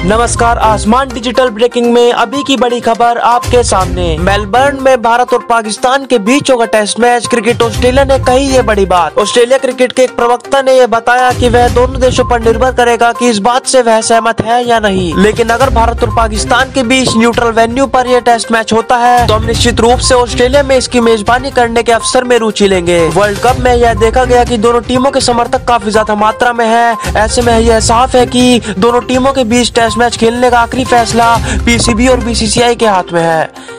नमस्कार, आसमान digital breaking में अभी की बड़ी खबर आपके सामने। मेलबर्न में भारत और पाकिस्तान के बीच होगा टेस्ट मैच क्रिकेट ऑस्ट्रेलिया ने कही ये बड़ी बात। ऑस्ट्रेलिया क्रिकेट के एक प्रवक्ता ने यह बताया कि वह दोनों देशों पर निर्भर करेगा कि इस बात से वह सहमत है या नहीं। लेकिन अगर भारत और पाकिस्तान के बीच न्यूट्रल वेन्यू पर यह टेस्ट मैच होता है तो हम निश्चित रूप से ऑस्ट्रेलिया में इसकी मेजबानी करने के अवसर में रुचि लेंगे। वर्ल्ड कप में यह देखा गया की दोनों टीमों के समर्थक काफ़ी ज़्यादा मात्रा में है। ऐसे में यह साफ़ है की दोनों टीमों के बीच टेस्ट मैच खेलने का आखिरी फैसला पीसीबी और बीसीसीआई के हाथ में है।